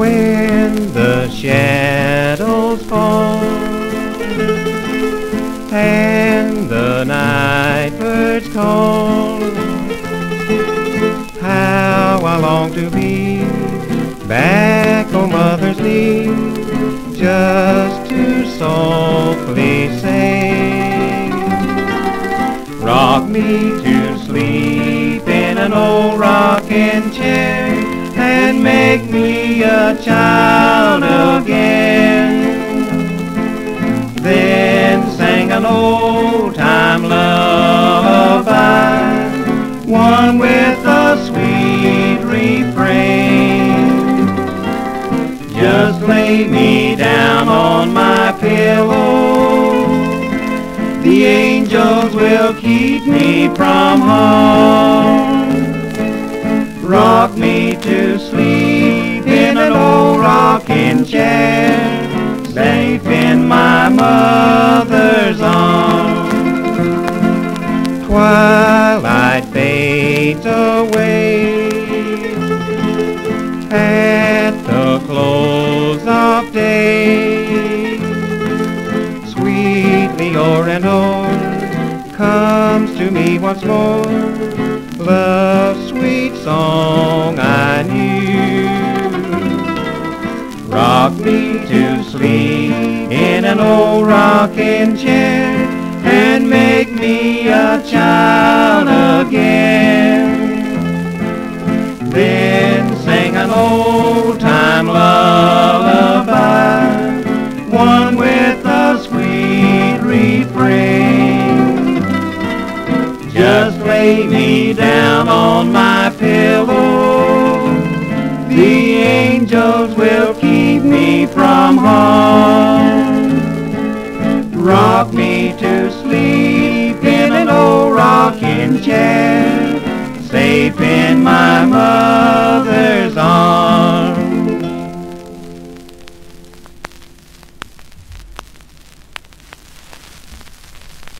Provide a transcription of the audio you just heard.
when the shadows fall and the night birds call. How I long to be back on mother's knee just to softly sing. Rock me to sleep in an old rocking chair a child again. Then sang an old time lullaby, one with a sweet refrain. Just lay me down on my pillow, the angels will keep me from harm. Rock me to fades away at the close of day. Sweetly o'er and o'er comes to me once more love's sweet song I knew. Rock me to sleep in an old rocking chair and make me a child again. Just lay me down on my pillow, the angels will keep me from harm. Rock me to sleep in an old rocking chair, safe in my